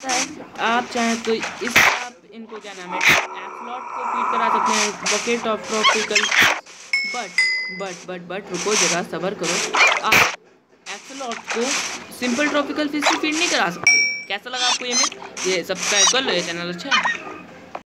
आप चाहें तो इस आप, इनको क्या नाम है एफलॉट को फ़ीड करा सकते हैं bucket of tropical but but but but रुको जरा, सबर करो। आप एथलॉट को सिंपल ट्रॉपिकल फ़िश से फ़ीड नहीं करा सकते। कैसा लगा आपको ये मिस? ये सब्सक्राइब कर लो ये चैनल अच्छा? है